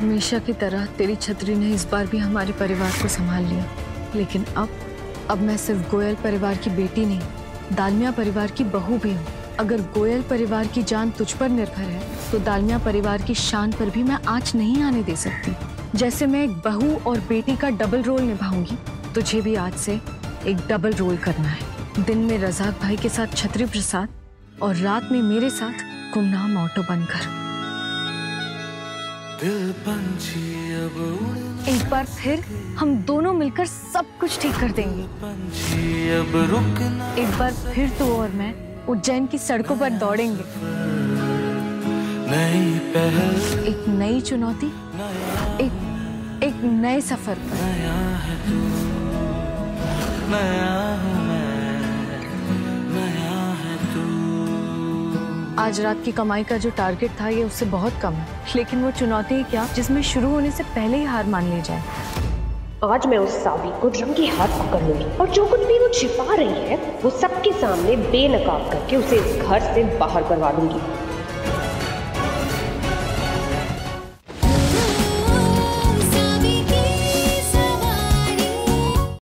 हमेशा की तरह तेरी छतरी ने इस बार भी हमारे परिवार को संभाल लिया। लेकिन अब अब मैं सिर्फ़ गोयल परिवार की बेटी नहीं, दालमिया परिवार की बहू भी हूँ। अगर गोयल परिवार की जान तुझ पर निर्भर है तो दालमिया परिवार की शान पर भी मैं आज नहीं आने दे सकती। जैसे मैं एक बहू और बेटी का डबल रोल निभाऊँगी, तुझे भी आज से एक डबल रोल करना है। दिन में रजाक भाई के साथ छत्री प्रसाद और रात में मेरे साथ गुमनाम ऑटो बनकर। एक बार फिर हम दोनों मिलकर सब कुछ ठीक कर देंगे। एक बार फिर तू और मैं उज्जैन की सड़कों पर दौड़ेंगे। एक नई चुनौती, एक एक नए सफ़र पर। आज रात की कमाई का जो टारगेट था, ये उससे बहुत कम है। लेकिन वो चुनौती है क्या? जिसमें शुरू होने से पहले ही हार मान ली जाए। आज मैं उस साबी को रंगे हाथ पकड़ लूँगी। और जो कुछ भी वो छिपा रही है, वो सबके सामने बेनकाब करके उसे इस घर से बाहर करवा दूँगी।